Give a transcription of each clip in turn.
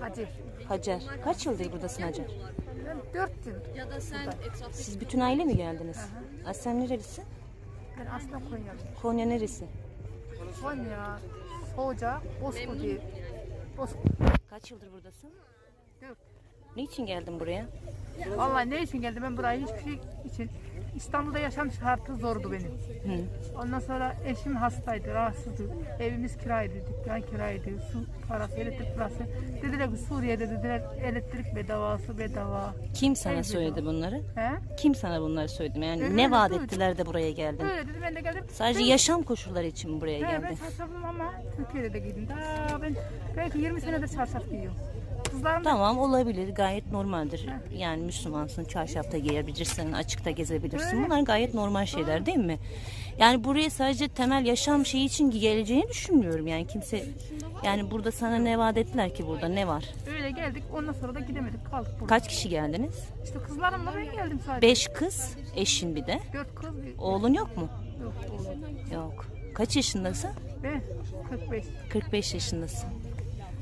Hacı. Hacer. Kaç yıldır buradasın Hacer? Ben dört yıl. Siz bütün aile mi geldiniz? Aa, sen nerelisin? Ben aslında Konyalıyım. Konya neresi? Konya, Soğuca, Bozkurt diye. Bozkurt. Kaç yıldır buradasın? Dört. Niçin geldin buraya? Vallahi ne için geldim ben buraya hiçbir şey için. İstanbul'da yaşam şartı zordu benim. Hı. Ondan sonra eşim hastaydı, rahatsızdı. Evimiz kiraydı, dükkan kiraydı, su parası, elektrik parası. Dediler ki Suriye'de dediler elektrik bedava, su bedava. Kim sana Teyze söyledi bunları? He? Kim sana bunları söyledi? Yani Öyle ne vaat ettiler de buraya geldin? Böyle dedi ben de geldim. Sadece Ben- yaşam koşulları için mi buraya He, ben geldin? çarşafım ama Türkiye'de de giydim. Daha ben belki 20 senedir çarşaf giyiyorum. Kızlarım da Tamam olabilir gayet normaldir. Yani Müslümansın çarşafta giyebilirsin, açıkta gezebilirsin. Bunlar gayet normal şeyler değil mi? Yani buraya sadece temel yaşam şeyi için geleceğini düşünmüyorum. Yani kimse yani burada sana ne vaat ettiler ki burada ne var? öyle geldik ondan sonra da gidemedik kaldık burada. Kaç kişi geldiniz? İşte kızlarımla ben geldim sadece. Beş kız, eşin bir de. Dört kız Oğlun yok mu? yok oğlum. Yok. Kaç yaşındasın? Ben 45. 45 yaşındasın.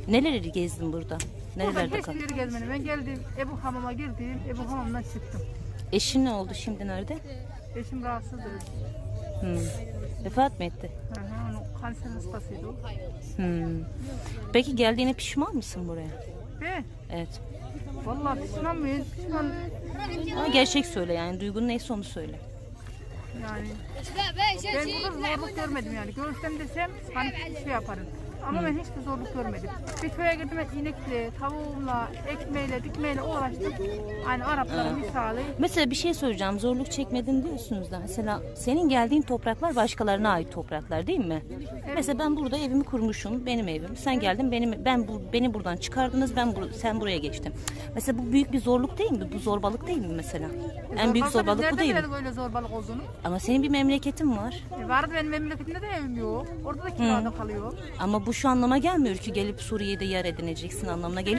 Nereleri gezdin burada? Buradan Nerelerde kaldın? hiçbir yere gezmedim. Ben geldim Ebu Hamam'a girdim. Ebu Hamam'dan çıktım. Eşin ne oldu şimdi nerede? Eşim rahatsızdı. Hmm. Vefat mı etti? Hı hı, onun kanser hastasıydı o. Hmm. Peki geldiğine pişman mısın buraya? Ben Evet. vallahi pişman mıyım? Pişman Ama gerçek söyle yani duygun neyse onu söyle. yani. Ben burada zorluk görmedim yani. Görsem desem hani şey yaparım. Ama ben hiçbir zorluk görmedim. Bir köye gittim ben inekle, tavuğumla, ekmeğiyle, dikmeyle uğraştım. Hani Arapların misali. Mesela bir şey soracağım. Zorluk çekmedin diyorsunuz da. Mesela senin geldiğin topraklar başkalarına ait topraklar değil mi? Mesela ben burada evimi kurmuşum. Benim evim. Sen geldin benim ben bu beni buradan çıkardınız. Ben bur- sen buraya geçtin. Mesela bu büyük bir zorluk değil mi? Bu zorbalık değil mi mesela? En büyük zorbalık bu değil mi? bilelim öyle zorbalık olduğunu? Ama senin bir memleketin var. E vardı benim memleketimde de evim yok. Orada da kirada kalıyor. Ama bu şu anlama gelmiyor ki gelip Suriye'de yer edineceksin anlamına geliyor.